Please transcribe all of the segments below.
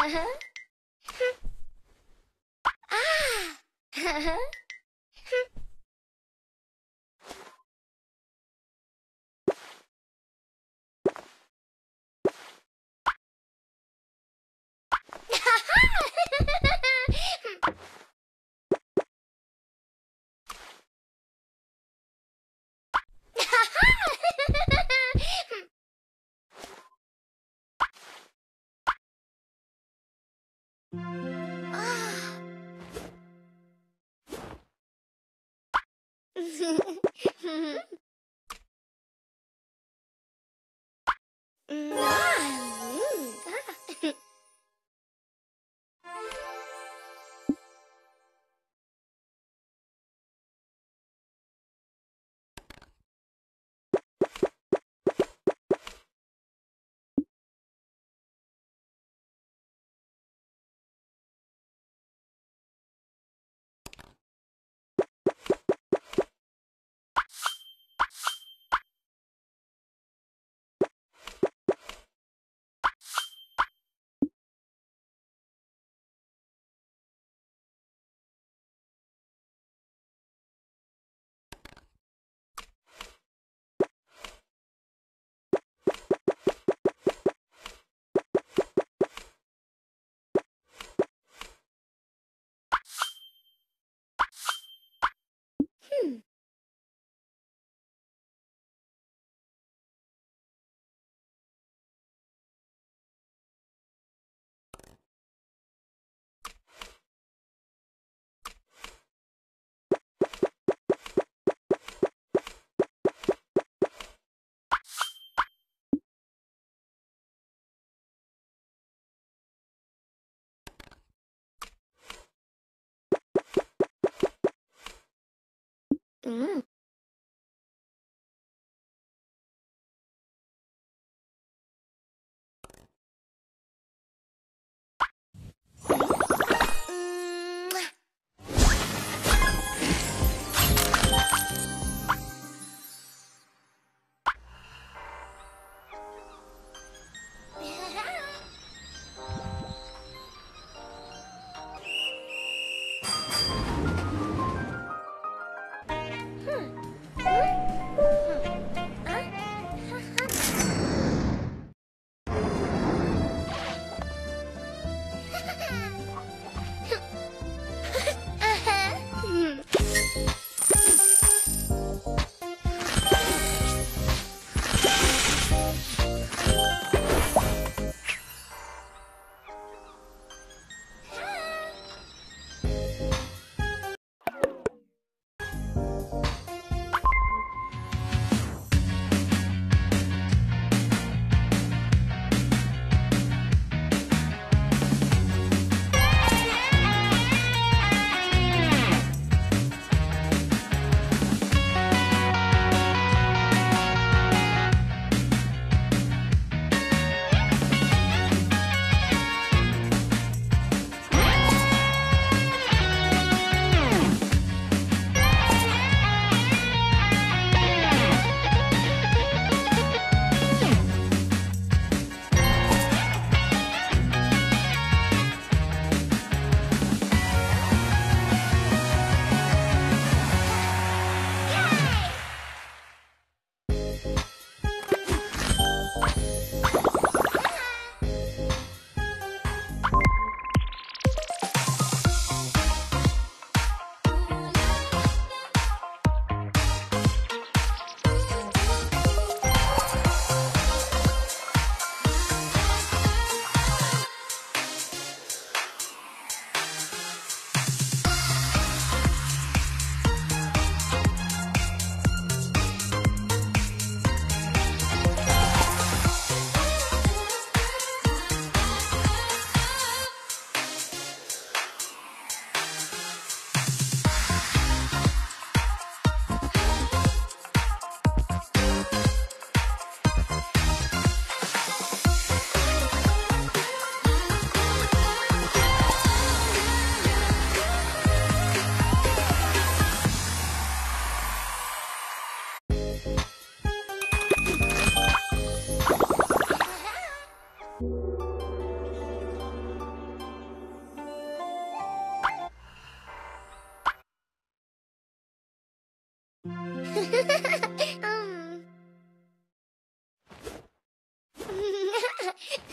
呵哼啊呵呵フフフ。嗯。Huh?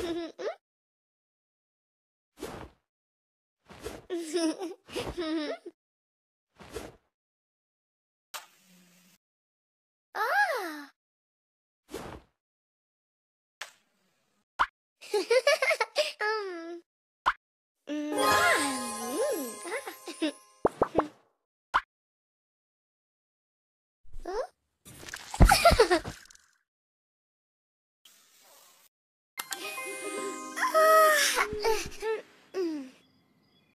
ああ